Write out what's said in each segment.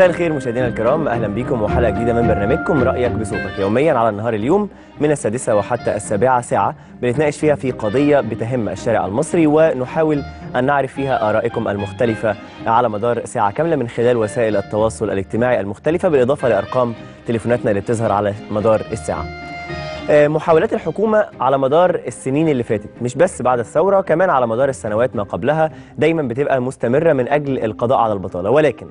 مساء الخير مشاهدينا الكرام. أهلا بكم وحلقة جديدة من برنامجكم رأيك بصوتك يوميا على النهار اليوم من السادسة وحتى السابعة ساعة بنتناقش فيها في قضية بتهم الشارع المصري ونحاول أن نعرف فيها آرائكم المختلفة على مدار ساعة كاملة من خلال وسائل التواصل الاجتماعي المختلفة بالإضافة لأرقام تليفوناتنا اللي بتظهر على مدار الساعة. آه، محاولات الحكومة على مدار السنين اللي فاتت مش بس بعد الثورة كمان على مدار السنوات ما قبلها دايما بتبقى مستمرة من أجل القضاء على البطالة. ولكن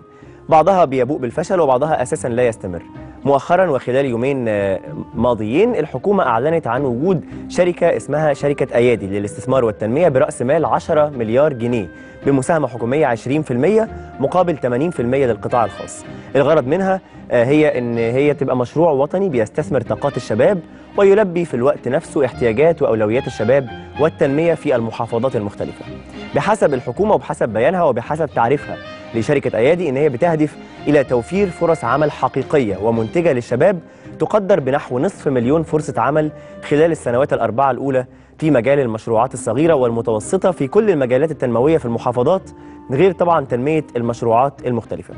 بعضها بيبوء بالفشل وبعضها أساسا لا يستمر مؤخرا وخلال يومين آه، ماضيين الحكومة أعلنت عن وجود شركة اسمها شركة أيادي للاستثمار والتنمية برأس مال 10 مليار جنيه بمساهمة حكومية 20% مقابل 80% للقطاع الخاص الغرض منها آه، هي إن هي تبقى مشروع وطني بيستثمر طاقات الشباب ويلبي في الوقت نفسه احتياجات وأولويات الشباب والتنمية في المحافظات المختلفة. بحسب الحكومة وبحسب بيانها وبحسب تعريفها لشركة أيادي إن هي بتهدف إلى توفير فرص عمل حقيقية ومنتجة للشباب تقدر بنحو نصف مليون فرصة عمل خلال السنوات الأربعة الأولى في مجال المشروعات الصغيرة والمتوسطة في كل المجالات التنموية في المحافظات غير طبعا تنمية المشروعات المختلفة.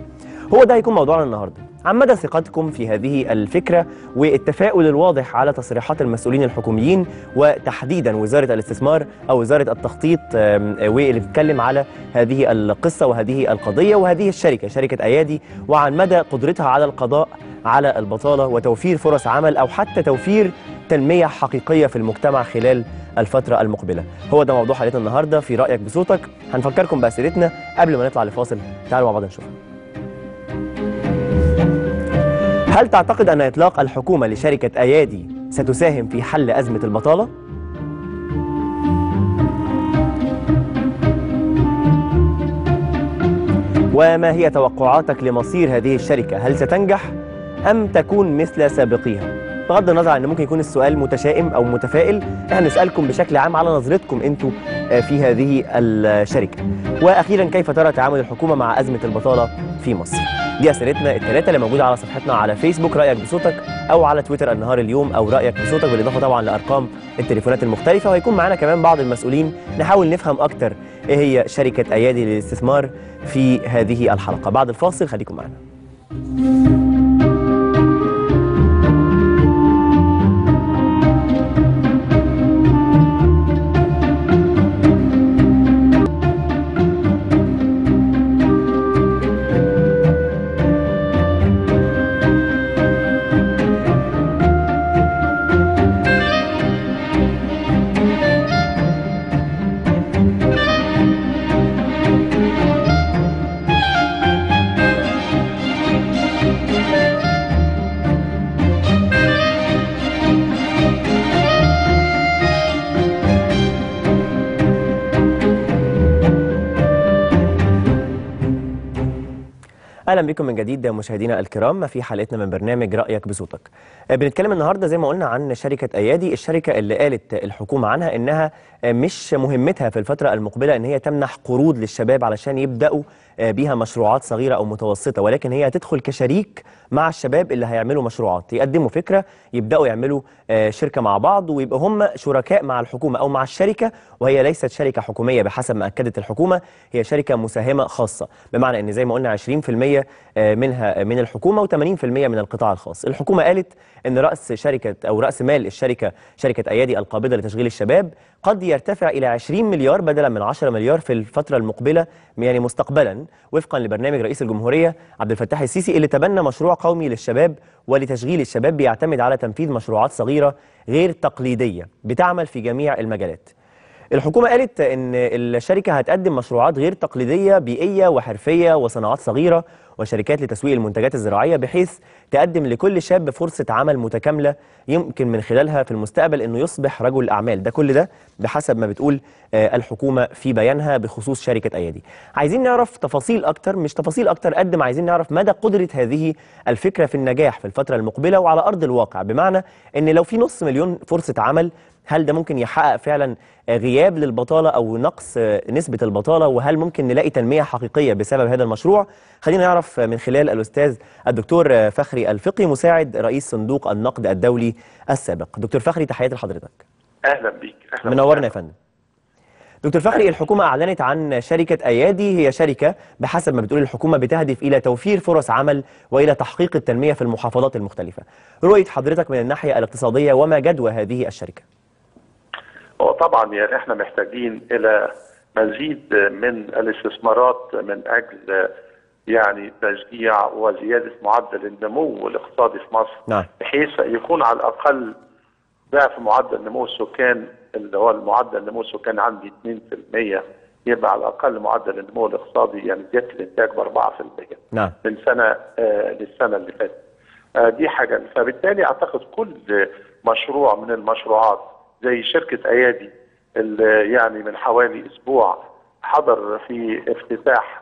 هو ده هيكون موضوعنا النهارده عن مدى ثقتكم في هذه الفكرة والتفاؤل الواضح على تصريحات المسؤولين الحكوميين وتحديدا وزارة الاستثمار أو وزارة التخطيط واللي بتتكلم على هذه القصة وهذه القضية وهذه الشركة شركة أيادي. وعن مدى قدرتها على القضاء على البطالة وتوفير فرص عمل أو حتى توفير تنمية حقيقية في المجتمع خلال الفترة المقبلة. هو ده موضوع حلقتنا النهارده. في رأيك بصوتك هنفكركم بأسئلتنا قبل ما نطلع لفاصل. تعالوا مع بعض نشوفها هل تعتقد أن إطلاق الحكومة لشركة أيادي ستساهم في حل أزمة البطالة؟ وما هي توقعاتك لمصير هذه الشركة؟ هل ستنجح أم تكون مثل سابقيها؟ بغض النظر عن إن ممكن يكون السؤال متشائم أو متفائل إحنا نسألكم بشكل عام على نظرتكم أنتوا آه، في هذه الشركة. وأخيرا كيف ترى تعامل الحكومة مع أزمة البطالة في مصر؟ دي أسئلتنا الثلاثة اللي موجودة على صفحتنا على فيسبوك. رأيك بصوتك أو على تويتر النهار اليوم أو رأيك بصوتك بالإضافة طبعا لأرقام التليفونات المختلفة. وهيكون معانا كمان بعض المسؤولين نحاول نفهم أكتر إيه هي شركة أيادي للاستثمار في هذه الحلقة. بعد الفاصل خليكم معنا. أهلا بكم من جديد مشاهدينا الكرام في حلقتنا من برنامج رأيك بصوتك. آه، بنتكلم النهارده زي ما قلنا عن شركة أيادي، الشركة اللي قالت الحكومة عنها إنها آه، مش مهمتها في الفترة المقبلة إن هي تمنح قروض للشباب علشان يبدأوا بيها مشروعات صغيرة أو متوسطة ولكن هي هتدخل كشريك مع الشباب اللي هيعملوا مشروعات، يقدموا فكرة يبدأوا يعملوا آه، شركة مع بعض ويبقى هم شركاء مع الحكومة أو مع الشركة وهي ليست شركة حكومية بحسب ما أكدت الحكومة، هي شركة مساهمة خاصة، بمعنى إن زي ما قلنا 20% آه، منها من الحكومة و80% من القطاع الخاص. الحكومة قالت إن رأس شركة أو رأس مال الشركة شركة أيادي القابضة لتشغيل الشباب قد يرتفع إلى 20 مليار بدلا من 10 مليار في الفترة المقبلة يعني مستقبلا. وفقا لبرنامج رئيس الجمهورية عبد الفتاح السيسي اللي تبنى مشروع قومي للشباب ولتشغيل الشباب بيعتمد على تنفيذ مشروعات صغيرة غير تقليدية بتعمل في جميع المجالات. الحكومة قالت إن الشركة هتقدم مشروعات غير تقليدية بيئية وحرفية وصناعات صغيرة وشركات لتسويق المنتجات الزراعية بحيث تقدم لكل شاب فرصة عمل متكاملة يمكن من خلالها في المستقبل إنه يصبح رجل أعمال. ده كل ده بحسب ما بتقول آه، الحكومة في بيانها بخصوص شركة أيادي. عايزين نعرف تفاصيل أكتر مش تفاصيل أكتر قد ما عايزين نعرف مدى قدرة هذه الفكرة في النجاح في الفترة المقبلة وعلى أرض الواقع. بمعنى إن لو في نص مليون فرصة عمل هل ده ممكن يحقق فعلا آه، غياب للبطالة أو نقص آه، نسبة البطالة؟ وهل ممكن نلاقي تنمية حقيقية بسبب هذا المشروع؟ خلينا نعرف آه، من خلال الأستاذ الدكتور فخري الفقي مساعد رئيس صندوق النقد الدولي السابق. دكتور فخري تحياتي لحضرتك. أهلا بيك. أهلا منورنا يا. فندم. دكتور فخري الحكومة أعلنت عن شركة أيادي. هي شركة بحسب ما بتقول الحكومة بتهدف إلى توفير فرص عمل وإلى تحقيق التنمية في المحافظات المختلفة. رؤية حضرتك من الناحية الاقتصادية وما جدوى هذه الشركة؟ هو طبعا يعني إحنا محتاجين إلى مزيد من الاستثمارات من أجل يعني تشجيع وزيادة معدل النمو الاقتصادي في مصر نعم. بحيث يكون على الأقل ضعف معدل نمو السكان اللي هو المعدل نمو السكان عندي 2% يبقى على الأقل معدل النمو الاقتصادي يعني زياده الانتاج ب 4% نعم من سنة آه للسنة اللي فاتت. آه دي حاجة فبالتالي أعتقد كل مشروع من المشروعات زي شركة أيادي اللي يعني من حوالي أسبوع حضر في افتتاح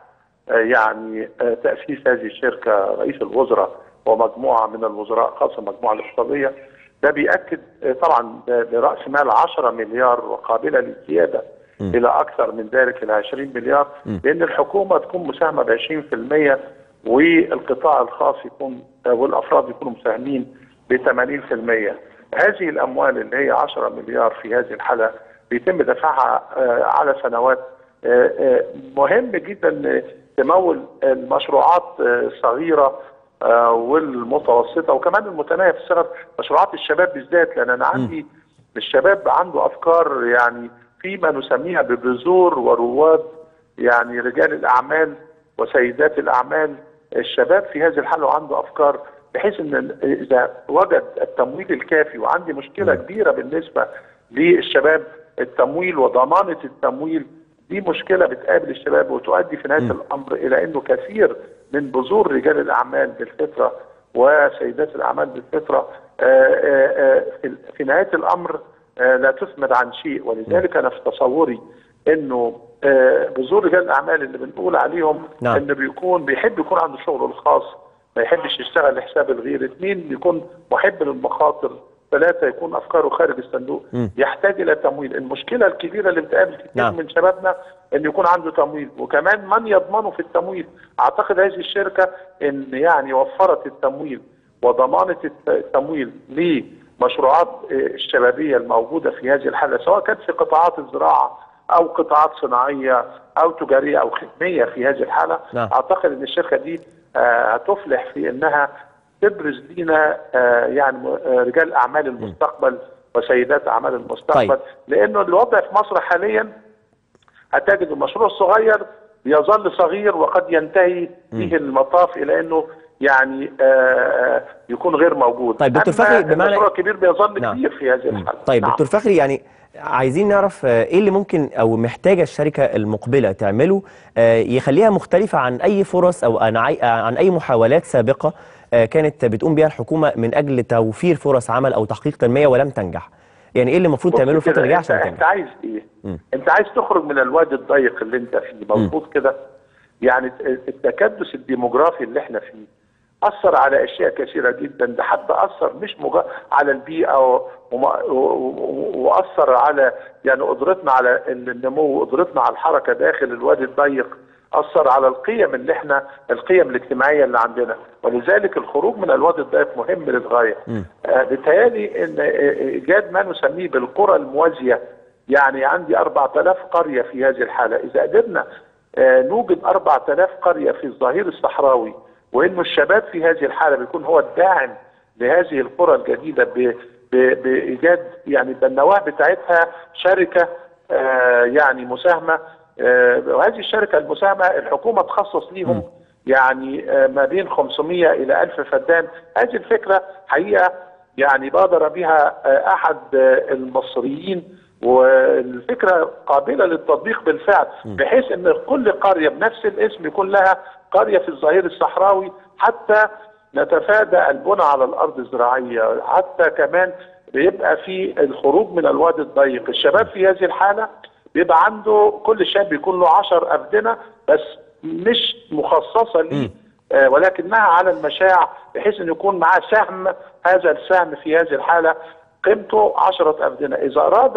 آه يعني آه تأسيس هذه الشركة رئيس الوزراء ومجموعة من الوزراء خاصة المجموعه الاقتصاديه ده بيأكد آه طبعا برأس مال 10 مليار وقابلة للزيادة. إلى أكثر من ذلك إلى 20 مليار. لأن الحكومة تكون مساهمة ب 20% والقطاع الخاص يكون والأفراد يكونوا مساهمين ب 80% هذه الأموال اللي هي 10 مليار في هذه الحالة بيتم دفعها آه، على سنوات آه، آه، مهم جدا تمول المشروعات الصغيرة والمتوسطة وكمان المتناهية في الصغر مشروعات الشباب بالذات لأن أنا عندي الشباب عنده أفكار يعني فيما نسميها ببذور ورواد يعني رجال الأعمال وسيدات الأعمال. الشباب في هذه الحالة عنده أفكار بحيث إن إذا وجد التمويل الكافي وعندي مشكلة كبيرة بالنسبة للشباب التمويل وضمانة التمويل دي مشكلة بتقابل الشباب وتؤدي في نهاية الأمر إلى إنه كثير من بذور رجال الأعمال بالفطرة وسيدات الأعمال بالفطرة آه، آه، آه، في- نهاية الأمر لا تثمر عن شيء. ولذلك أنا في تصوري إنه بذور رجال الأعمال اللي بنقول عليهم نعم. إنه بيكون بيحب يكون عنده شغله الخاص ما يحبش يشتغل لحساب الغير اثنين يكون محب للمخاطر ثلاثة يكون أفكاره خارج الصندوق مم. يحتاج إلى تمويل المشكلة الكبيرة اللي بتقابل كتير نعم. من شبابنا أن يكون عنده تمويل وكمان من يضمنه في التمويل أعتقد هذه الشركة أن يعني وفرت التمويل وضمانة الت- التمويل لمشروعات آه، الشبابية الموجودة في هذه الحالة سواء كانت في قطاعات الزراعة أو قطاعات صناعية أو تجارية أو خدمية في هذه الحالة نعم. أعتقد أن الشركة دي هتفلح في أنها تبرز لينا آه، يعني آه، رجال أعمال المستقبل وسيدات أعمال المستقبل طيب. لأنه الوضع في مصر حاليا هتجد المشروع الصغير يظل صغير وقد ينتهي به المطاف إلى إنه يعني آه يكون غير موجود طيب دكتور فخري، بمعنى- المشروع الكبير بيظل نعم. كبير في هذه الحالة طيب نعم. دكتور فخري يعني عايزين نعرف آه، إيه اللي ممكن أو محتاجة الشركة المقبلة تعمله آه، يخليها مختلفة عن أي فرص أو عن أي محاولات سابقة آه، كانت بتقوم بها الحكومة من أجل توفير فرص عمل أو تحقيق تنمية ولم تنجح يعني إيه اللي المفروض تعمله الفترة كده، اللي جاية أنت, عشان أنت تنجح عايز إيه؟ أنت عايز تخرج من الوادي الضيق اللي أنت فيه مظبوط كده؟ يعني التكدس الديموغرافي اللي إحنا فيه أثر على أشياء كثيرة جدا. ده حتى أثر مش مجا... على البيئة و... وما... و... و... وأثر على يعني قدرتنا على النمو وقدرتنا على الحركة داخل الوادي الضيق. أثر على القيم اللي إحنا القيم الاجتماعية اللي عندنا. ولذلك الخروج من الوادي الضيق مهم للغاية. آه بيتهيألي إن آه، ايجاد ما نسميه بالقرى الموازية. يعني عندي 4000 قرية في هذه الحالة. إذا قدرنا آه، نوجد 4000 قرية في الظهير الصحراوي وانه الشباب في هذه الحالة بيكون هو الداعم لهذه القرى الجديدة بإيجاد يعني النواه بتاعتها شركة آه، يعني مساهمة آه، وهذه الشركة المساهمة الحكومة تخصص ليهم يعني آه، ما بين 500 إلى 1000 فدان. هذه الفكرة حقيقة يعني بادر بها آه، أحد آه، المصريين والفكرة قابلة للتطبيق بالفعل بحيث إن كل قرية بنفس الاسم يكون لها قرية في الظهير الصحراوي حتى نتفادى البنى على الأرض الزراعية حتى كمان بيبقى في الخروج من الوادي الضيق. الشباب في هذه الحالة بيبقى عنده كل شاب بيكون له 10 افدنه بس مش مخصصة ليه آه، ولكنها على المشاع بحيث إن يكون معاه سهم. هذا السهم في هذه الحالة قيمته 10 أفدنة إذا أراد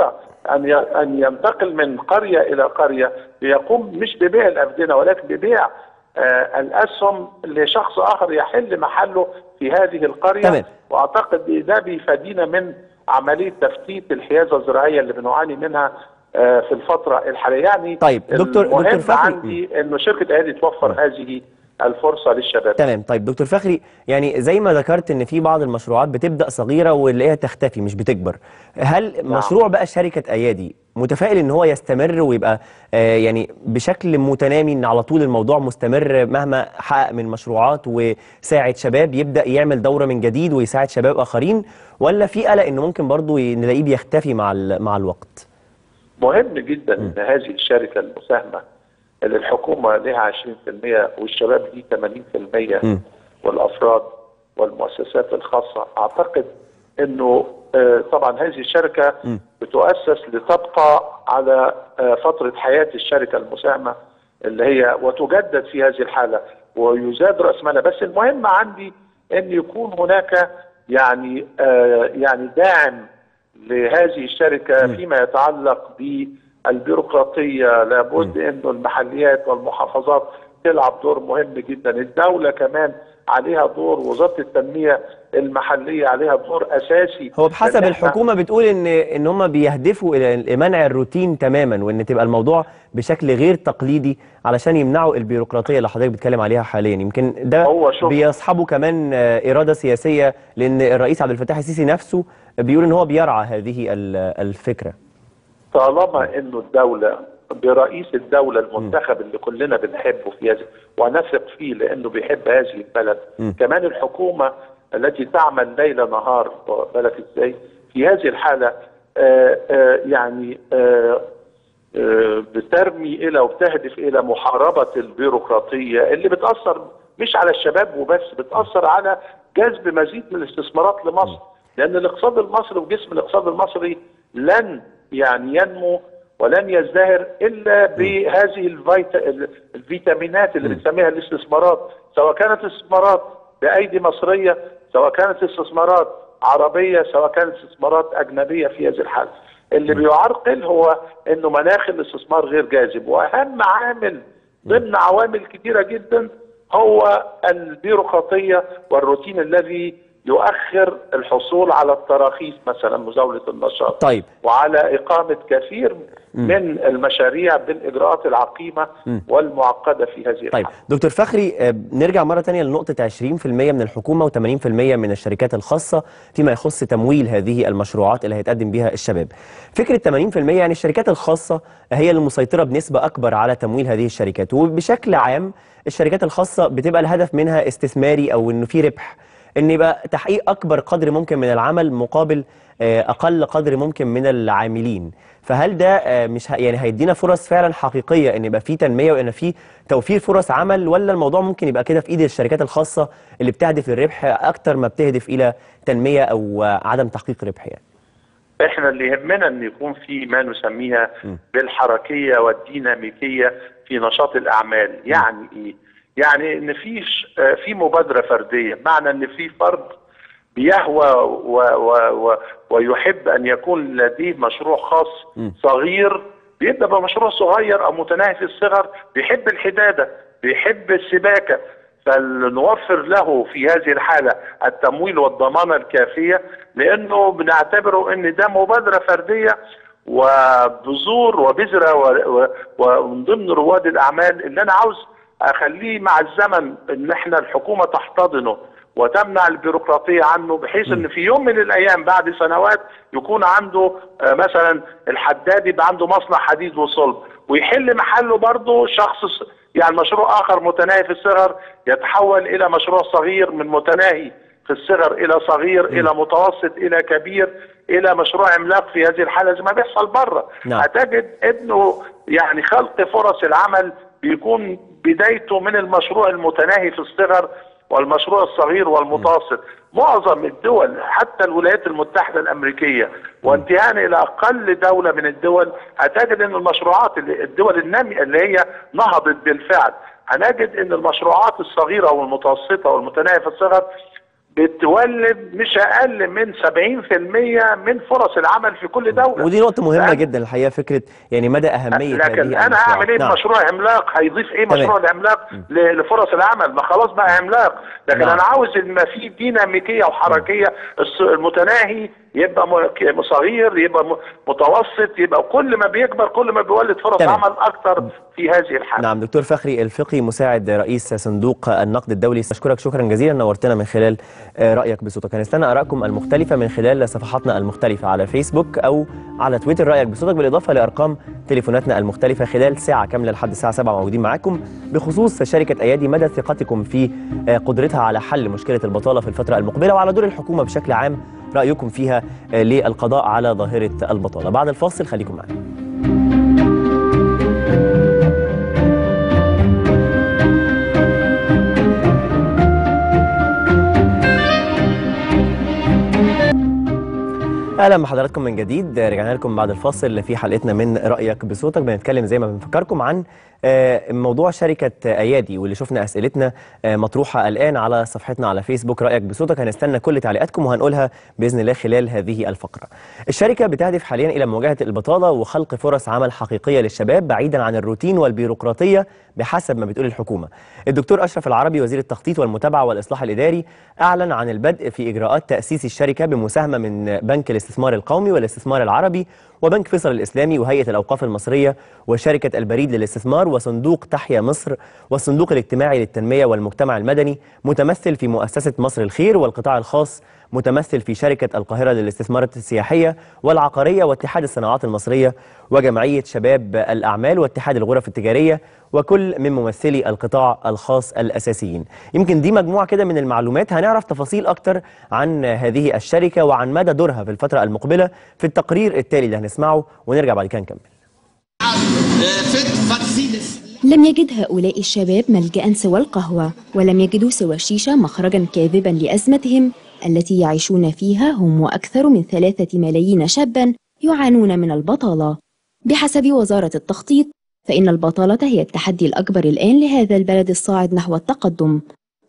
أن أن ينتقل من قرية إلى قرية يقوم مش ببيع الأفدنة ولكن ببيع آه الأسهم لشخص آخر يحل محله في هذه القرية تمام. وأعتقد ده بيفادينا من عملية تفتيت الحيازة الزراعية اللي بنعاني منها آه، في الفترة الحالية يعني طيب، دكتور- المهم دكتور فخري. عندي إنه شركة ايادي توفر هذه الفرصة للشباب. تمام. طيب دكتور فخري يعني زي ما ذكرت إن في بعض المشروعات بتبدأ صغيرة ونلاقيها تختفي مش بتكبر. هل مشروع بقى شركة أيادي متفائل إن هو يستمر ويبقى آه يعني بشكل متنامي إن على طول الموضوع مستمر مهما حقق من مشروعات وساعد شباب يبدأ يعمل دورة من جديد ويساعد شباب آخرين؟ ولا في قلق انه ممكن برضه نلاقيه بيختفي مع مع الوقت؟ مهم جدا إن هذه الشركة المساهمة اللي الحكومة لها 20% والشباب ليه 80% م. والأفراد والمؤسسات الخاصة أعتقد إنه آه، طبعا هذه الشركة م. بتؤسس لتبقى على آه، فترة حياة الشركة المساهمة اللي هي وتجدد في هذه الحالة ويزاد رأس مالها بس المهم عندي إن يكون هناك يعني آه يعني داعم لهذه الشركة فيما يتعلق بالبيروقراطيه لابد إنه المحليات والمحافظات تلعب دور مهم جدا. الدولة كمان عليها دور وزارة التنمية المحلية عليها دور أساسي. هو بحسب الحكومة بتقول إن إن هم بيهدفوا إلى منع الروتين تماما وإن تبقى الموضوع بشكل غير تقليدي علشان يمنعوا البيروقراطية اللي حضرتك بتتكلم عليها حاليا. يمكن ده هو شوف- بيصحبه كمان إرادة سياسية لأن الرئيس عبد الفتاح السيسي نفسه بيقول إن هو بيرعى هذه ال- الفكرة. طالما إنه الدولة برئيس الدولة المنتخب اللي كلنا بنحبه في هذه ونثق فيه لأنه بيحب هذه البلد. م. كمان الحكومة التي تعمل ليل نهار بالك إزاي؟ في هذه الحالة آه آه يعني آه آه بترمي إلى وبتهدف إلى محاربة البيروقراطية اللي بتأثر مش على الشباب وبس بتأثر على جذب مزيد من الاستثمارات لمصر. لأن الاقتصاد المصري وجسم الاقتصاد المصري لن يعني ينمو ولن يزدهر إلا بهذه الفيتا الفيتامينات اللي بنسميها الاستثمارات سواء كانت استثمارات بأيدي مصرية سواء كانت استثمارات عربية سواء كانت استثمارات أجنبية في هذه الحالة. اللي بيعرقل هو إنه مناخ الاستثمار غير جاذب وأهم عامل ضمن عوامل كثيره جدا هو البيروقراطية والروتين الذي يؤخر الحصول على التراخيص مثلا مزاولة النشاط. طيب. وعلى إقامة كثير من المشاريع بالإجراءات العقيمة والمعقدة في هذه طيب. الحالة. دكتور فخري آه، نرجع مرة تانية لنقطة 20% من الحكومة و80% من الشركات الخاصة فيما يخص تمويل هذه المشروعات اللي هيتقدم بها الشباب. فكرة 80% يعني الشركات الخاصة هي اللي مسيطرة بنسبة أكبر على تمويل هذه الشركات. وبشكل عام الشركات الخاصة بتبقى الهدف منها استثماري أو إنه في ربح. إن يبقى تحقيق أكبر قدر ممكن من العمل مقابل آه، أقل قدر ممكن من العاملين. فهل ده آه، مش يعني هيدينا فرص فعلا حقيقية إن يبقى في تنمية وإن في توفير فرص عمل ولا الموضوع ممكن يبقى كده في إيد الشركات الخاصة اللي بتهدف للربح أكتر ما بتهدف إلى تنمية أو آه، عدم تحقيق ربح يعني؟ إحنا اللي يهمنا إن يكون في ما نسميها بالحركية والديناميكية في نشاط الأعمال. يعني إيه؟ يعني إن في ش- آه، في مبادرة فردية معنى إن في فرد بيهوى و و و ويحب أن يكون لديه مشروع خاص صغير بيبدأ بمشروع صغير أو متناهي في الصغر بيحب الحدادة بيحب السباكة. فلنوفر له في هذه الحالة التمويل والضمانه الكافية لأنه بنعتبره إن ده مبادرة فردية وبذور وبذرة و- و- ومن ضمن رواد الأعمال اللي أنا عاوز أخليه مع الزمن إن إحنا الحكومة تحتضنه وتمنع البيروقراطية عنه بحيث إن في يوم من الأيام بعد سنوات يكون عنده آه، مثلا الحداد يبقى عنده مصنع حديد وصلب ويحل محله برضه شخص يعني مشروع آخر متناهي في الصغر يتحول إلى مشروع صغير من متناهي في الصغر إلى صغير إلى متوسط إلى كبير إلى مشروع عملاق في هذه الحالة زي ما بيحصل بره نعم. هتجد إنه يعني خلق فرص العمل بيكون بدايته من المشروع المتناهي في الصغر والمشروع الصغير والمتوسط. معظم الدول حتى الولايات المتحدة الأمريكية وانتهاء إلى أقل دولة من الدول هتجد أن المشروعات اللي الدول النامية اللي هي نهضت بالفعل. هنجد أن المشروعات الصغيرة والمتوسطة والمتناهية في الصغر بتولد مش أقل من 70% من فرص العمل في كل دولة ودي نقطة مهمة لأن- جدا الحقيقة فكرة يعني مدى أهمية لكن أنا هعمل إيه المشروعات. نعم. بمشروع عملاق هيضيف إيه. مشروع العملاق ل- لفرص العمل ما خلاص بقى عملاق لكن نعم. أنا عاوز إن ما في ديناميكية وحركية المتناهي يبقى صغير يبقى متوسط يبقى كل ما بيكبر كل ما بيولد فرص تمام. عمل أكتر في هذه الحالة. نعم دكتور فخري الفقي مساعد رئيس صندوق النقد الدولي. أشكرك شكرا جزيلا نورتنا من خلال آه، رأيك بصوتك. هنستنى آرائكم المختلفة من خلال صفحاتنا المختلفة على فيسبوك أو على تويتر. رأيك بصوتك بالإضافة لأرقام تليفوناتنا المختلفة خلال ساعة كاملة لحد الساعة 7 موجودين معاكم بخصوص شركة أيادي مدى ثقتكم في آه، قدرتها على حل مشكلة البطالة في الفترة المقبلة وعلى دور الحكومة بشكل عام رأيكم فيها آه، للقضاء على ظاهرة البطالة بعد الفاصل خليكم معنا. أهلا بحضراتكم من جديد. رجعنا لكم بعد الفاصل في حلقتنا من رأيك بصوتك. بنتكلم زي ما بنفكركم عن موضوع شركة أيادي واللي شفنا أسئلتنا آه، مطروحة الآن على صفحتنا على فيسبوك رأيك بصوتك هنستنى كل تعليقاتكم وهنقولها بإذن الله خلال هذه الفقرة. الشركة بتهدف حاليا إلى مواجهة البطالة وخلق فرص عمل حقيقية للشباب بعيدا عن الروتين والبيروقراطية بحسب ما بتقول الحكومة. الدكتور أشرف العربي وزير التخطيط والمتابعة والإصلاح الإداري أعلن عن البدء في إجراءات تأسيس الشركة بمساهمة من بنك الاستثمار القومي والاستثمار العربي وبنك فيصل الإسلامي وهيئة الأوقاف المصرية وشركة البريد للاستثمار وصندوق تحيا مصر والصندوق الاجتماعي للتنمية والمجتمع المدني متمثل في مؤسسة مصر الخير والقطاع الخاص متمثل في شركة القاهرة للاستثمارات السياحية والعقارية واتحاد الصناعات المصرية وجمعية شباب الأعمال واتحاد الغرف التجارية وكل من ممثلي القطاع الخاص الأساسيين. يمكن دي مجموعة كده من المعلومات. هنعرف تفاصيل أكتر عن هذه الشركة وعن مدى دورها في الفترة المقبلة في التقرير التالي اللي هنسمعه ونرجع بعد كده نكمل. لم يجد هؤلاء الشباب ملجأ سوى القهوة ولم يجدوا سوى الشيشة مخرجا كاذبا لأزمتهم التي يعيشون فيها هم وأكثر من ثلاثة ملايين شابا يعانون من البطالة. بحسب وزارة التخطيط فإن البطالة هي التحدي الأكبر الآن لهذا البلد الصاعد نحو التقدم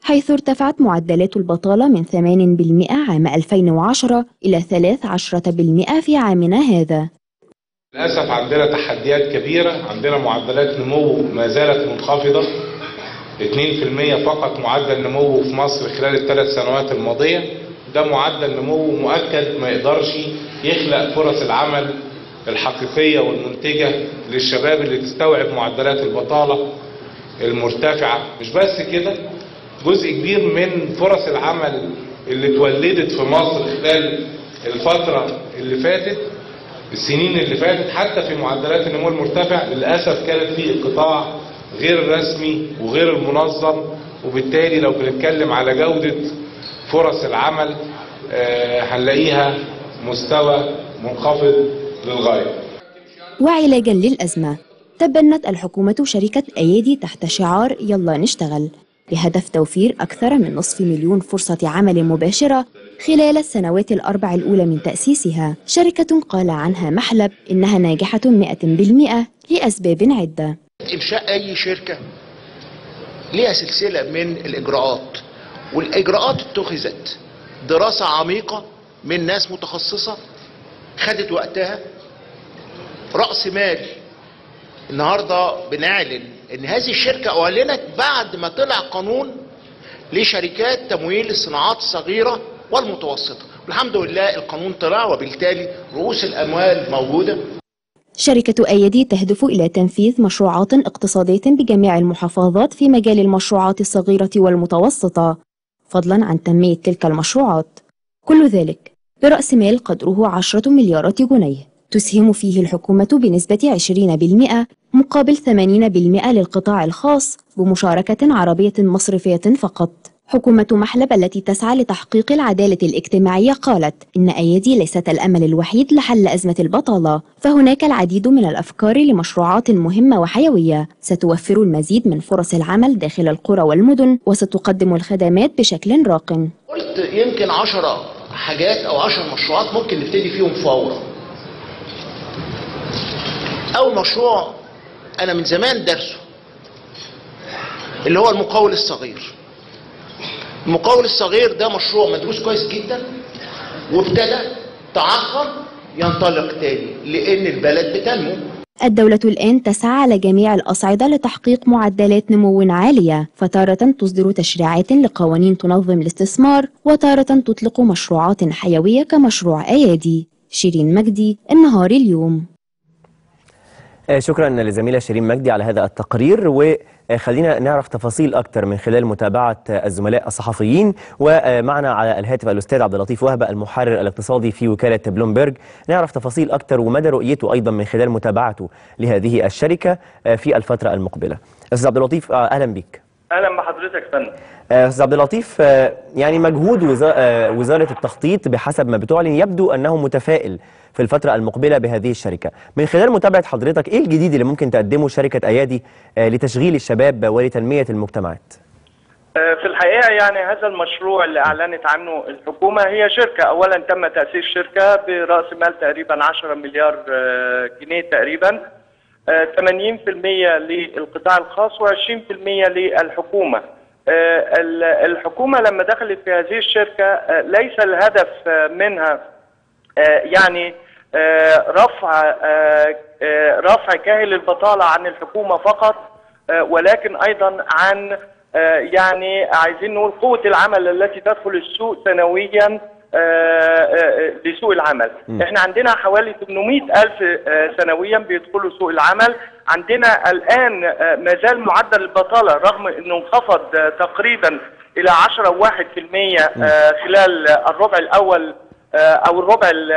حيث ارتفعت معدلات البطالة من 8% عام 2010 إلى 13% في عامنا هذا. للأسف عندنا تحديات كبيرة عندنا معدلات نمو ما زالت منخفضة 2% فقط معدل نمو في مصر خلال الثلاث سنوات الماضية. ده معدل نمو مؤكد ما يقدرش يخلق فرص العمل الحقيقية والمنتجة للشباب اللي تستوعب معدلات البطالة المرتفعة. مش بس كده جزء كبير من فرص العمل اللي اتولدت في مصر خلال الفترة اللي فاتت السنين اللي فاتت حتى في معدلات النمو المرتفع للأسف كانت في القطاع غير الرسمي وغير المنظم وبالتالي لو بنتكلم على جودة فرص العمل آه، هنلاقيها مستوى منخفض للغاية. وعلاجا للأزمة تبنت الحكومة شركة أيادي تحت شعار يلا نشتغل بهدف توفير أكثر من نصف مليون فرصة عمل مباشرة خلال السنوات الأربع الأولى من تأسيسها. شركة قال عنها محلب إنها ناجحة 100% لأسباب عدة. إنشاء أي شركة ليها سلسلة من الإجراءات. والإجراءات اتخذت دراسة عميقة من ناس متخصصة خدت وقتها. رأس مال النهارده بنعلن إن هذه الشركة أعلنت بعد ما طلع قانون لشركات تمويل الصناعات الصغيرة والمتوسطة. والحمد لله القانون طلع وبالتالي رؤوس الأموال موجودة. شركة أيدي تهدف إلى تنفيذ مشروعات اقتصادية بجميع المحافظات في مجال المشروعات الصغيرة والمتوسطة. فضلا عن تنمية تلك المشروعات. كل ذلك برأس مال قدره عشرة مليارات جنيه. تسهم فيه الحكومة بنسبة 20% مقابل 80% للقطاع الخاص بمشاركة عربية مصرفية فقط. حكومة محلب التي تسعى لتحقيق العدالة الاجتماعية قالت إن أيدي ليست الأمل الوحيد لحل أزمة البطالة فهناك العديد من الأفكار لمشروعات مهمة وحيوية ستوفر المزيد من فرص العمل داخل القرى والمدن وستقدم الخدمات بشكل راق. قلت يمكن عشرة حاجات أو عشر مشروعات ممكن نبتدي فيهم فورا أول مشروع أنا من زمان درسه اللي هو المقاول الصغير. المقاول الصغير ده مشروع مدروس كويس جدا وابتدى تعخر ينطلق تاني لأن البلد بتنمو. الدولة الآن تسعى على جميع الأصعدة لتحقيق معدلات نمو عالية فتارة تصدر تشريعات لقوانين تنظم الاستثمار وتارة تطلق مشروعات حيوية كمشروع أيادي. شيرين مجدي النهار اليوم. شكرا لزميلة شيرين مجدي على هذا التقرير وخلينا نعرف تفاصيل أكثر من خلال متابعة آه، الزملاء الصحفيين. ومعنا على الهاتف الأستاذ عبد اللطيف وهبة المحرر الاقتصادي في وكالة بلومبرج. نعرف تفاصيل أكثر ومدى رؤيته أيضا من خلال متابعته لهذه الشركة آه، في الفترة المقبلة. أستاذ عبد اللطيف آه، أهلا بك. أهلا بحضرتك فندم آه، أستاذ عبد اللطيف آه، يعني مجهود آه، وزارة التخطيط بحسب ما بتعلن يبدو أنه متفائل في الفترة المقبلة بهذه الشركة. من خلال متابعة حضرتك إيه الجديد اللي ممكن تقدمه شركة أيادي آه، لتشغيل الشباب ولتنمية المجتمعات؟ في الحقيقة يعني هذا المشروع اللي أعلنت عنه الحكومة هي شركة. اولا تم تأسيس شركة برأس مال تقريبا 10 مليار جنيه تقريبا. 80% للقطاع الخاص و20% للحكومة. آه، ال- الحكومة لما دخلت في هذه الشركة آه، ليس الهدف آه، منها آه، يعني آه، رفع آه، آه، رفع كاهل البطالة عن الحكومة فقط آه، ولكن أيضا عن آه، يعني عايزين نقول قوة العمل التي تدخل السوق سنويا آه، آه، لسوق العمل. إحنا عندنا حوالي 800 ألف آه، سنويا بيدخلوا سوق العمل. عندنا الآن آه، ما زال معدل البطالة رغم أنه انخفض آه، تقريبا إلى 10 1% آه، خلال الربع الأول آه، أو الربع ال-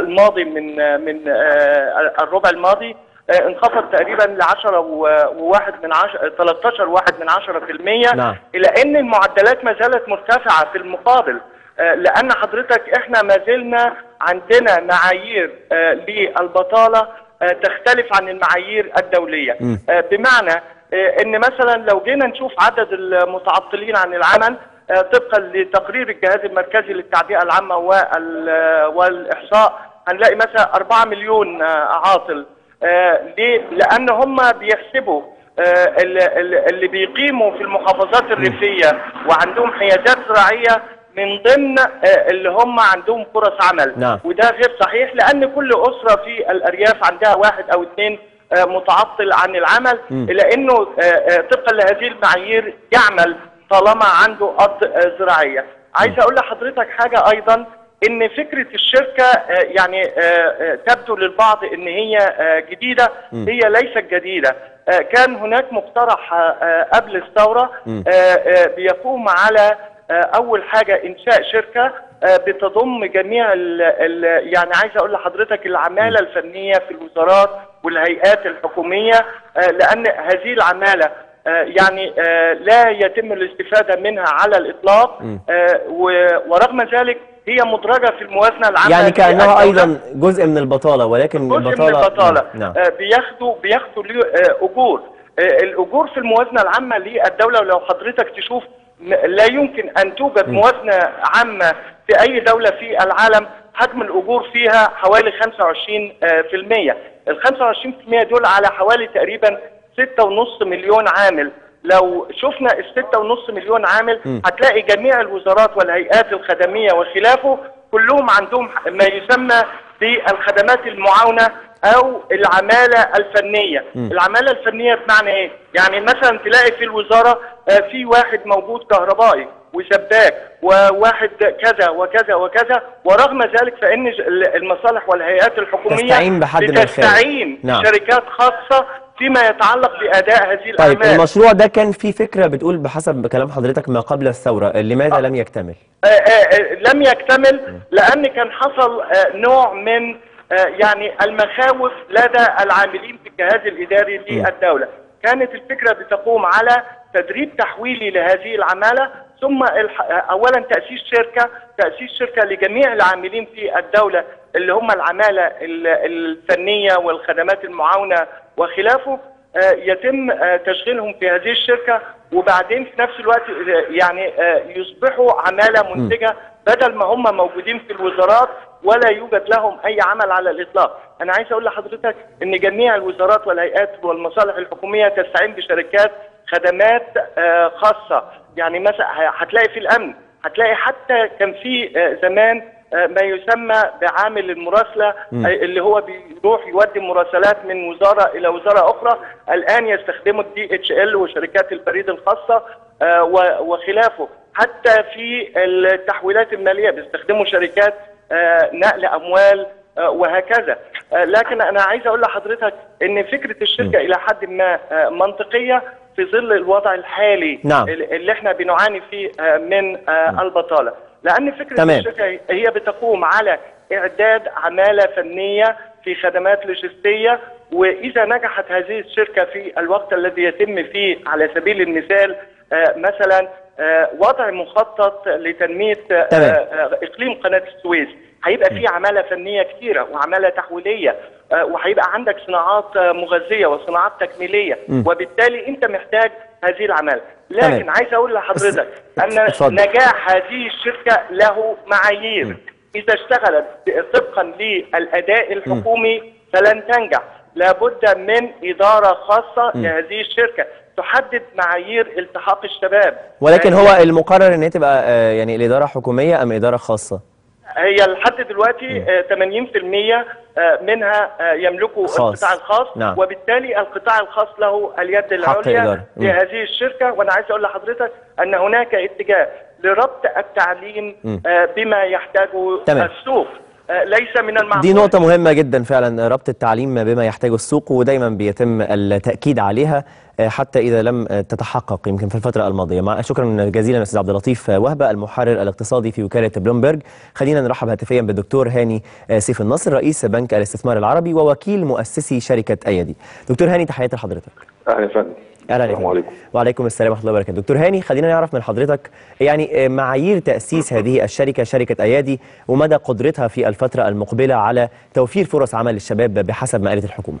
الماضي من آه، من آه، الربع الماضي آه، انخفض تقريبا ل 10 وواحد من 10 13 واحد من 10% نعم. إلى إن المعدلات ما زالت مرتفعة في المقابل. آه، لأن حضرتك إحنا ما زلنا عندنا معايير آه، للبطالة آه، تختلف عن المعايير الدولية. آه، بمعنى آه، إن مثلا لو جينا نشوف عدد المتعطلين عن العمل آه، طبقا لتقرير الجهاز المركزي للتعبئه العامة وال- والإحصاء هنلاقي مثلا 4 مليون آه، عاطل. آه، ليه؟ لأن هم بيحسبوا آه، ال- ال- اللي بيقيموا في المحافظات الريفية وعندهم حيازات زراعيه من ضمن آه، اللي هم عندهم فرص عمل. نعم. وده غير صحيح لأن كل أسرة في الأرياف عندها واحد أو اثنين آه، متعطل عن العمل الا انه آه، طبقا لهذه المعايير يعمل طالما عنده أرض آه، زراعية. عايز أقول لحضرتك حاجة أيضا إن فكرة الشركة يعني تبدو للبعض إن هي جديدة هي ليست جديدة. كان هناك مقترح قبل الثورة بيقوم على أول حاجة إنشاء شركة آه، بتضم جميع ال ال يعني عايز أقول لحضرتك العمالة الفنية في الوزارات والهيئات الحكومية آه، لأن هذه العمالة آه، يعني آه، لا يتم الاستفادة منها على الإطلاق آه، ورغم ذلك هي مدرجة في الموازنة العامة يعني كأنها للدولة. أيضا جزء من البطالة ولكن جزء البطالة من البطالة نعم. آه، بياخدوا بياخدوا آه، آه، الأجور في الموازنة العامة للدولة ولو حضرتك تشوف لا يمكن أن توجد موازنة عامة في أي دولة في العالم حجم الأجور فيها حوالي 25% ال 25% دول على حوالي تقريبا 6.5 مليون عامل. لو شفنا ال 6.5 مليون عامل هتلاقي جميع الوزارات والهيئات الخدمية وخلافه كلهم عندهم ما يسمى بالخدمات المعاونة أو العمالة الفنية العمالة الفنية بمعنى إيه؟ يعني مثلا تلاقي في الوزارة آه، في واحد موجود كهربائي وسباك وواحد كذا وكذا وكذا ورغم ذلك فإن ج- المصالح والهيئات الحكومية تستعين بحد. بتستعين نعم. بشركات خاصة فيما يتعلق بأداء هذه طيب الأعمال المشروع ده كان في فكرة بتقول بحسب كلام حضرتك ما قبل الثورة لماذا لم يكتمل آه، آه، آه، لم يكتمل لأن كان حصل آه، نوع من آه، يعني المخاوف لدى العاملين في الجهاز الإداري للدولة. كانت الفكرة بتقوم على تدريب تحويلي لهذه العمالة ثم آه، اولا تأسيس شركة تأسيس شركة لجميع العاملين في الدولة اللي هم العمالة ال- الفنية والخدمات المعاونة وخلافه. آه، يتم آه، تشغيلهم في هذه الشركة وبعدين في نفس الوقت آه، يعني آه، يصبحوا عمالة منتجة بدل ما هم موجودين في الوزارات ولا يوجد لهم أي عمل على الإطلاق. أنا عايز أقول لحضرتك إن جميع الوزارات والهيئات والمصالح الحكومية تستعين بشركات خدمات آه، خاصة، يعني مثلا هتلاقي في الأمن، هتلاقي حتى كان في آه، زمان آه، ما يسمى بعامل المراسلة اللي هو بيروح يودي مراسلات من وزارة إلى وزارة أخرى. الآن يستخدموا ال DHL وشركات البريد الخاصة وخلافه. حتى في التحويلات المالية بيستخدموا شركات نقل أموال آه، وهكذا آه، لكن أنا عايز أقول لحضرتك إن فكرة الشركة إلى حد ما آه، منطقية في ظل الوضع الحالي نعم. اللي إحنا بنعاني فيه آه، من آه، البطالة لأن فكرة تمام. الشركة هي بتقوم على إعداد عمالة فنية في خدمات لوجستية وإذا نجحت هذه الشركة في الوقت الذي يتم فيه على سبيل المثال آه، مثلا آه، وضع مخطط لتنمية آه، تمام. آه، إقليم قناة السويس. هيبقى في عمالة فنية كثيره وعمالة تحويلية آه، وهيبقى عندك صناعات آه، مغذية وصناعات تكميلية. وبالتالي أنت محتاج هذه العمالة. تمام. لكن عايز أقول لحضرتك أن. نجاح هذه الشركة له معايير. إذا اشتغلت طبقا للأداء الحكومي فلن تنجح. لابد من إدارة خاصة لهذه الشركة. تحدد معايير التحاق الشباب ولكن يعني هو المقرر إن هي تبقى آه، يعني الإدارة حكومية أم إدارة خاصة هي لحد دلوقتي آه، 80% آه، منها آه، يملكه خاص. القطاع الخاص نعم. وبالتالي القطاع الخاص له اليد العليا. لهذه الشركة وأنا عايز أقول لحضرتك أن هناك اتجاه لربط التعليم. آه، بما يحتاجه تمام. السوق ليس من المعقول دي نقطة مهمة جدا فعلا ربط التعليم بما يحتاجه السوق ودايما بيتم التأكيد عليها حتى إذا لم تتحقق يمكن في الفترة الماضية. مع شكرا جزيلا أستاذ عبد اللطيف وهبة المحرر الاقتصادي في وكالة بلومبرج خلينا نرحب هاتفيا بالدكتور هاني سيف النصر رئيس بنك الاستثمار العربي ووكيل مؤسسي شركة أيادي دكتور هاني تحياتي لحضرتك. أهلا يا فندم أهلا السلام عليكم عليكم. وعليكم السلام ورحمة الله وبركاته. دكتور هاني خلينا نعرف من حضرتك يعني معايير تأسيس هذه الشركة شركة أيادي ومدى قدرتها في الفترة المقبلة على توفير فرص عمل للشباب بحسب ما قالت الحكومة.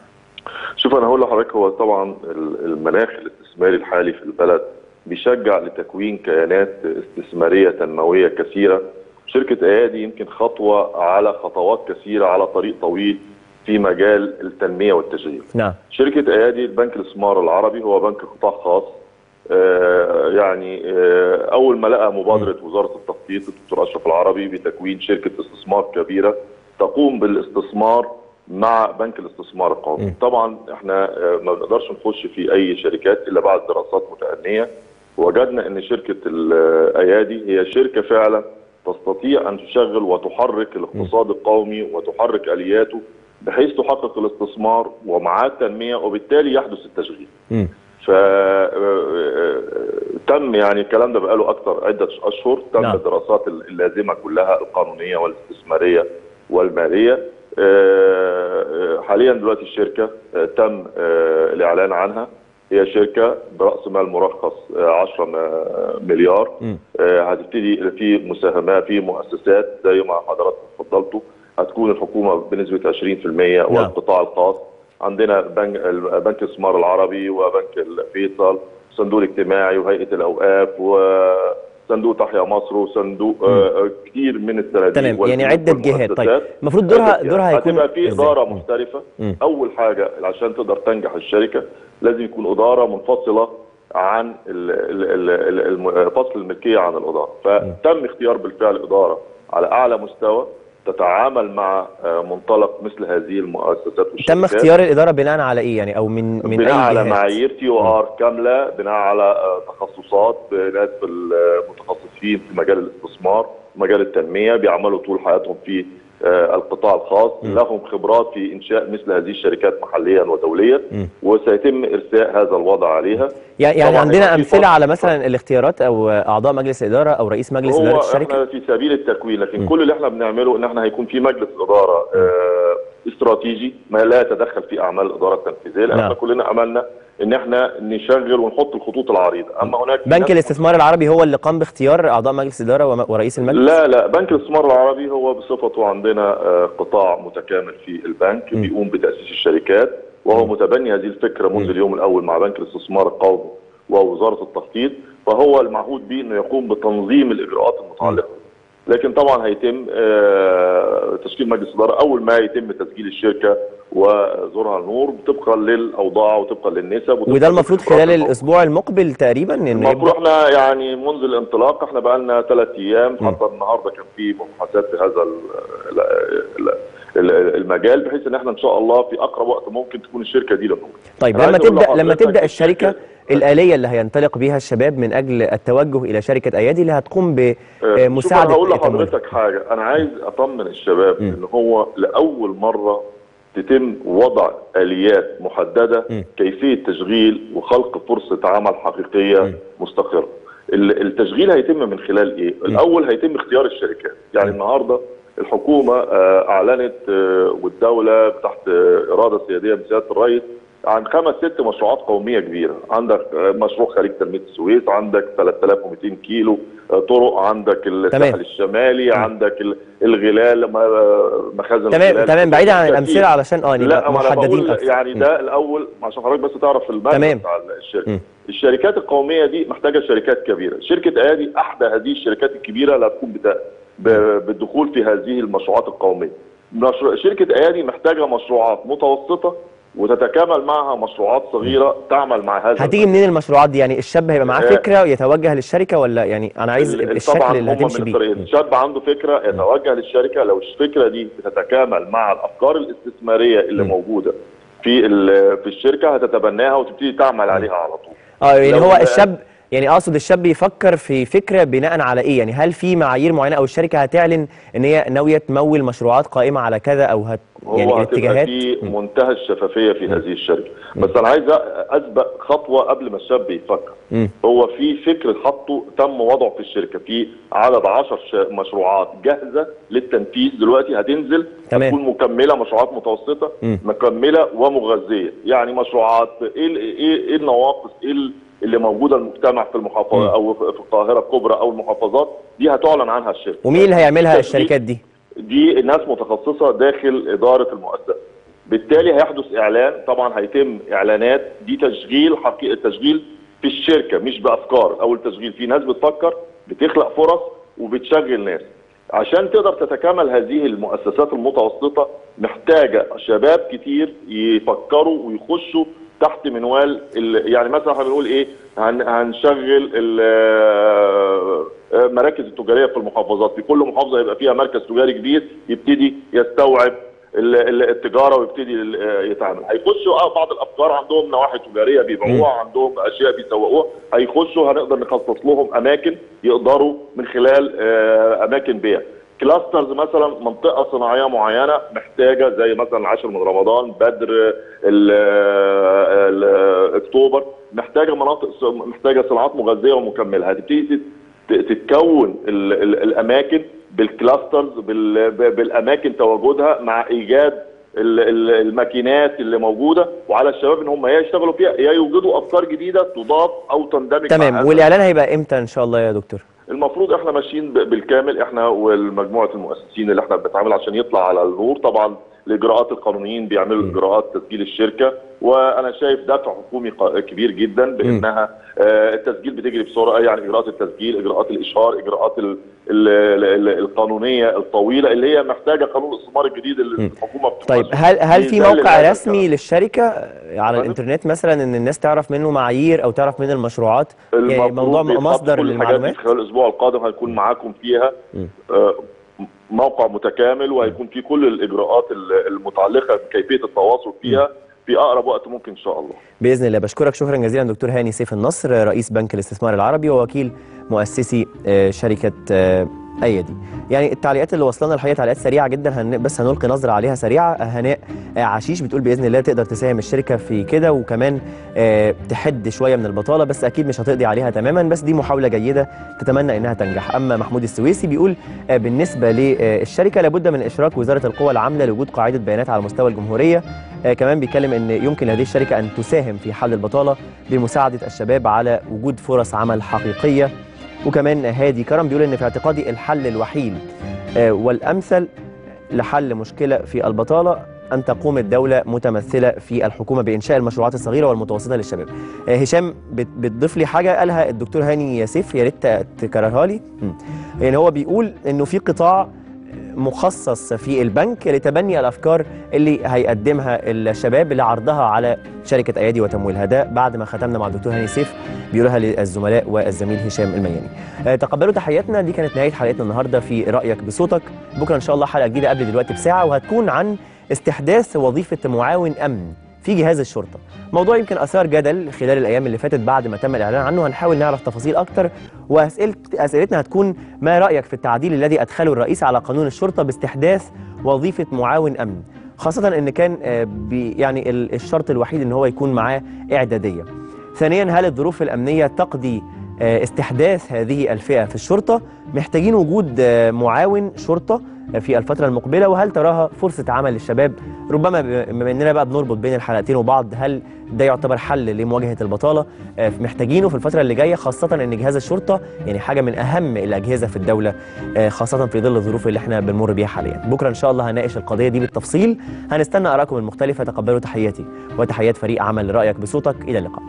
شوف أنا هقول لحضرتك هو طبعا ال- المناخ الاستثماري الحالي في البلد بيشجع لتكوين كيانات استثمارية تنموية كثيرة. شركة أيادي يمكن خطوة على خطوات كثيرة على طريق طويل في مجال التنمية والتشغيل. نعم. شركة أيادي البنك الاستثمار العربي هو بنك قطاع خاص آه، يعني آه، أول ما لقى مبادرة وزارة التخطيط الدكتور أشرف العربي بتكوين شركة استثمار كبيرة تقوم بالاستثمار مع بنك الاستثمار القومي. طبعا إحنا آه، ما بنقدرش نخش في أي شركات إلا بعد دراسات متأنية وجدنا إن شركة الأيادي هي شركة فعلا تستطيع أن تشغل وتحرك الاقتصاد القومي وتحرك آلياته بحيث تحقق الاستثمار ومعاه التنمية وبالتالي يحدث التشغيل. ف تم يعني الكلام ده بقاله أكثر عدة أشهر تم نعم. الدراسات اللازمة كلها القانونية والاستثمارية والمالية آه، حاليا دلوقتي الشركة آه، تم آه، الإعلان عنها. هي شركة برأس مال مرخص آه، 10 م- مليار. آه، هتبتدي في مساهمات في مؤسسات زي ما حضراتكم اتفضلتوا هتكون الحكومة بنسبة 20% والقطاع الخاص. عندنا بنك البنك الاستثمار العربي وبنك الفيصل الصندوق الاجتماعي وهيئة الأوقاف وصندوق تحيا مصر وصندوق آه، كتير من الصناديق تمام يعني عدة جهات طيب. المفروض دورها دورها. هيكون هتبقى في؟ إدارة. محترفه مم. أول حاجة عشان تقدر تنجح الشركة لازم يكون إدارة منفصلة عن فصل الملكية عن الإدارة فتم اختيار بالفعل إدارة على أعلى مستوى تتعامل مع آه، منطلق مثل هذه المؤسسات والشركات. تم اختيار الإدارة بناء على إيه؟ يعني أو من من بناء أي على؟ معايير TOR كاملة بناء على آه، تخصصات ناس المتخصصين في مجال الاستثمار مجال التنمية بيعملوا طول حياتهم في القطاع الخاص لهم خبرات في إنشاء مثل هذه الشركات محليا ودوليا مم. وسيتم إرساء هذا الوضع عليها يعني عندنا أمثلة. على مثلا الاختيارات أو أعضاء مجلس إدارة أو رئيس مجلس إدارة هو الشركة إحنا في سبيل التكوين لكن م. كل اللي إحنا بنعمله إن إحنا هيكون في مجلس إدارة آه، استراتيجي ما لا يتدخل في أعمال الاداره التنفيذيه لأن نعم. إحنا كلنا املنا إن إحنا نشغل ونحط الخطوط العريضة. أما هناك بنك الاستثمار العربي هو اللي قام باختيار أعضاء مجلس اداره وم- ورئيس المجلس؟ لا لا. بنك الاستثمار العربي هو بصفته عندنا آه، قطاع متكامل في البنك م. بيقوم بتأسيس الشركات وهو متبني هذه الفكرة منذ. اليوم الأول مع بنك الاستثمار القومي ووزارة التخطيط فهو المعهود به إنه يقوم بتنظيم الإجراءات المتعلقة. لكن طبعا هيتم آه، تشكيل مجلس اداره أول ما يتم تسجيل الشركة وزورها النور طبقا للأوضاع وطبقا للنسب وده المفروض خلال. الأسبوع المقبل تقريبا إنه المفروض إحنا يعني منذ الانطلاق إحنا بقى لنا ثلاث أيام حتى النهارده كان في مباحثات في هذا ال- ال- ال- المجال بحيث إن إحنا إن شاء الله في أقرب وقت ممكن تكون الشركة دي للنور. طيب أنا لما تبدا لما تبدأ الشركة الشركة- الآلية اللي هينطلق بيها الشباب من أجل التوجه إلى شركة أيادي اللي هتقوم شوف بمساعدة أنا هقول تمويل. لحضرتك حاجة أنا عايز أطمن الشباب إن هو لأول مرة تتم وضع آليات محددة كيفية تشغيل وخلق فرصة عمل حقيقية مستقرة. ال- التشغيل هيتم من خلال إيه؟ الأول هيتم اختيار الشركات. يعني النهارده الحكومة آه، أعلنت آه، والدولة تحت آه، إرادة سيادية من سياده الرئيس عن خمس ست مشروعات قومية كبيرة. عندك مشروع خليج تنمية السويس عندك 3200 كيلو طرق عندك الساحل الشمالي عندك ال- الغلال م- مخازن تمام الغلال. تمام. بعيدا عن. الأمثلة علشان آه لا محددين يعني ده الأول عشان حضرتك بس تعرف المبنى تمام. بتاع الشركة. الشركات القومية دي محتاجة شركات كبيرة. شركة ايادي أحدى هذه الشركات الكبيرة اللي هتكون بالدخول في هذه المشروعات القومية. شركة ايادي محتاجة مشروعات متوسطة وتتكامل معها مشروعات صغيرة تعمل مع هذا هتيجي منين المشروعات دي؟ يعني الشاب هيبقى معاه آه. فكرة يتوجه للشركة ولا يعني أنا عايز ال- الشكل اللي هتمشي بيه؟ الشاب عنده فكرة يتوجه للشركة. لو الفكرة دي بتتكامل مع الأفكار الاستثمارية اللي موجودة في في الشركة هتتبناها وتبتدي تعمل عليها على طول. آه يعني هو ال- الشاب يعني أقصد الشاب يفكر في فكرة بناء على إيه؟ يعني هل في معايير معينة أو الشركة هتعلن إن هي ناويه تمول مشروعات قائمة على كذا أو هت يعني هو الاتجاهات؟ في منتهى الشفافية في هذه الشركة. بس أنا عايز أسبق خطوة قبل ما الشاب يفكر. هو في فكر حطه تم وضعه في الشركة في عدد 10 ش- مشروعات جاهزة للتنفيذ. دلوقتي هتنزل تمام. هتكون مكملة مشروعات متوسطة. مكملة ومغذية. يعني مشروعات إيه إيه إيه النواقص؟ إيه اللي موجودة المجتمع في المحافظة أو في القاهرة الكبرى أو المحافظات دي هتعلن عنها الشركة. ومين اللي هيعملها التشغيل- الشركات دي؟ دي ناس متخصصة داخل إدارة المؤسسة. بالتالي هيحدث إعلان طبعا هيتم إعلانات دي تشغيل حقيقي تشغيل في الشركة مش بأفكار. أول تشغيل في ناس بتفكر بتخلق فرص وبتشغل ناس. عشان تقدر تتكامل هذه المؤسسات المتوسطة محتاجة شباب كتير يفكروا ويخشوا تحت منوال ال- يعني مثلا إحنا بنقول إيه؟ هن- هنشغل ال- المراكز التجارية في المحافظات. في كل محافظة يبقى فيها مركز تجاري كبير يبتدي يستوعب ال- ال- التجارة ويبتدي ال- يتعامل. هيخشوا بعض الأفكار عندهم نواحي تجارية بيبيعوها عندهم أشياء بيسوقوها. هيخشوا هنقدر نخصص لهم أماكن يقدروا من خلال آه، أماكن بيع. كلاسترز مثلا منطقة صناعية معينة محتاجة زي مثلا العاشر من رمضان بدر ال- ال- أكتوبر. محتاجة مناطق محتاجة صناعات مغذية ومكملة. هتبتدي تتكون ال- ال- الأماكن بالكلاسترز بال- بالأماكن تواجدها مع إيجاد ال- ال- الماكينات اللي موجودة. وعلى الشباب إن هم يا يشتغلوا فيها يا يوجدوا أفكار جديدة تضاف أو تندمج تمام. والإعلان هيبقى إمتى إن شاء الله يا دكتور؟ المفروض إحنا ماشيين بالكامل إحنا والمجموعة المؤسسين اللي إحنا بنتعامل عشان يطلع على النور. طبعا الاجراءات القانونيين بيعملوا إجراءات تسجيل الشركة وأنا شايف دفع حكومي كبير جدا بإنها التسجيل بتجري بسرعة يعني إجراءات التسجيل إجراءات الإشهار إجراءات ال ال ال القانونية الطويلة اللي هي محتاجة قانون الاستثمار الجديد اللي الحكومة بتمارسه. طيب هل هل في بيذلل موقع رسمي للشركة على فندم؟ الإنترنت مثلا إن الناس تعرف منه معايير أو تعرف منه المشروعات؟ يعني موضوع مصدر للمعلومات خلال الأسبوع القادم هيكون معاكم فيها آه، موقع متكامل وهيكون فيه كل الإجراءات ال- المتعلقة بكيفية التواصل فيها. في أقرب وقت ممكن إن شاء الله. بإذن الله. بشكرك شكرا جزيلا دكتور هاني سيف النصر رئيس بنك الاستثمار العربي ووكيل مؤسسي آه، شركة آه، ايدي يعني التعليقات اللي وصلنا الحقيقة تعليقات سريعة جدا هن... بس هنلقي نظرة عليها سريعة. هناء آه، عشيش بتقول بإذن الله تقدر تساهم الشركة في كده وكمان تحد شوية من البطالة بس أكيد مش هتقضي عليها تماما. بس دي محاولة جيدة تتمنى إنها تنجح. أما محمود السويسي بيقول بالنسبة للشركه لابد من إشراك وزارة القوى العاملة لوجود قاعدة بيانات على مستوى الجمهورية. كمان بيتكلم إن يمكن لهذه الشركة أن تساهم في حل البطالة بمساعدة الشباب على وجود فرص عمل حقيقية وكمان هادي كرم بيقول إن في اعتقادي الحل الوحيد آه، والأمثل لحل مشكلة في البطالة أن تقوم الدولة متمثلة في الحكومة بإنشاء المشروعات الصغيرة والمتوسطة للشباب. آه، هشام بت- بتضيف لي حاجة قالها الدكتور هاني سيف يا ريت تكررها لي. يعني هو بيقول إنه في قطاع مخصص في البنك لتبني الأفكار اللي هيقدمها الشباب لعرضها على شركة أيادي وتمويلها ده بعد ما ختمنا مع الدكتور هاني سيف بيقولها للزملاء والزميل هشام المياني. آه، تقبلوا تحياتنا. دي كانت نهاية حلقتنا النهارده في رأيك بصوتك. بكرة إن شاء الله حلقة جديدة قبل دلوقتي بساعة وهتكون عن استحداث وظيفة معاون أمن. في جهاز الشرطة. موضوع يمكن آثار جدل خلال الأيام اللي فاتت بعد ما تم الإعلان عنه. هنحاول نعرف تفاصيل أكتر واسئله أسئلتنا هتكون ما رأيك في التعديل الذي أدخله الرئيس على قانون الشرطة باستحداث وظيفة معاون أمن خاصة إن كان آه، يعني ال- الشرط الوحيد إن هو يكون معاه إعدادية. ثانيا هل الظروف الأمنية تقضي آه، استحداث هذه الفئة في الشرطة؟ محتاجين وجود آه، معاون شرطة في الفترة المقبلة وهل تراها فرصة عمل للشباب؟ ربما بما إننا بقى بنربط بين الحلقتين وبعض هل ده يعتبر حل لمواجهة البطالة؟ آه، محتاجينه في الفترة اللي جاية خاصة إن جهاز الشرطة يعني حاجة من أهم الأجهزة في الدولة آه، خاصة في ظل الظروف اللي إحنا بنمر بيها حاليا. بكرة إن شاء الله هناقش القضية دي بالتفصيل. هنستنى آرائكم المختلفة. تقبلوا تحياتي وتحيات فريق عمل رأيك بصوتك. إلى اللقاء.